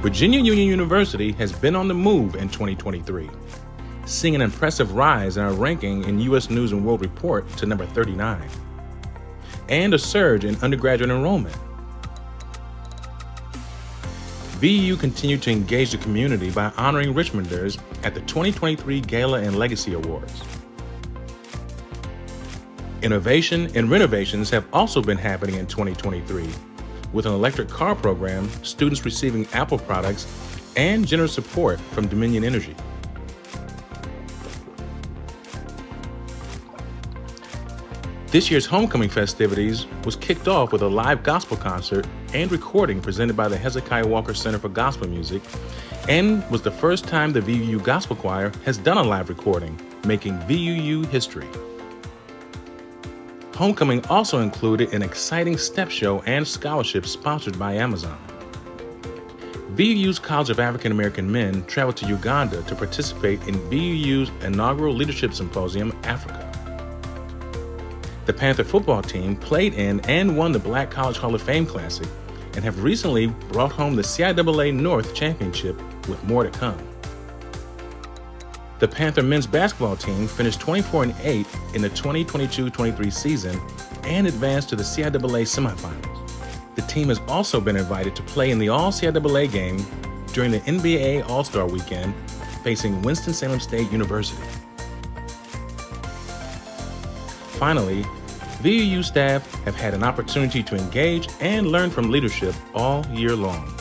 Virginia Union University has been on the move in 2023, seeing an impressive rise in our ranking in U.S. News and World Report to number 39, and a surge in undergraduate enrollment. VU continued to engage the community by honoring Richmonders at the 2023 Gala and Legacy Awards. Innovation and renovations have also been happening in 2023 with an electric car program, students receiving Apple products, and generous support from Dominion Energy. This year's homecoming festivities was kicked off with a live gospel concert and recording presented by the Hezekiah Walker Center for Gospel Music, and was the first time the VUU Gospel Choir has done a live recording, making VUU history. Homecoming also included an exciting step show and scholarship sponsored by Amazon. VUU's College of African American Men traveled to Uganda to participate in VUU's inaugural Leadership Symposium, Africa. The Panther football team played in and won the Black College Hall of Fame Classic and have recently brought home the CIAA North Championship with more to come. The Panther men's basketball team finished 24 and 8 in the 2022-23 season and advanced to the CIAA semifinals. The team has also been invited to play in the All CIAA game during the NBA All-Star Weekend, facing Winston-Salem State University. Finally, VUU staff have had an opportunity to engage and learn from leadership all year long.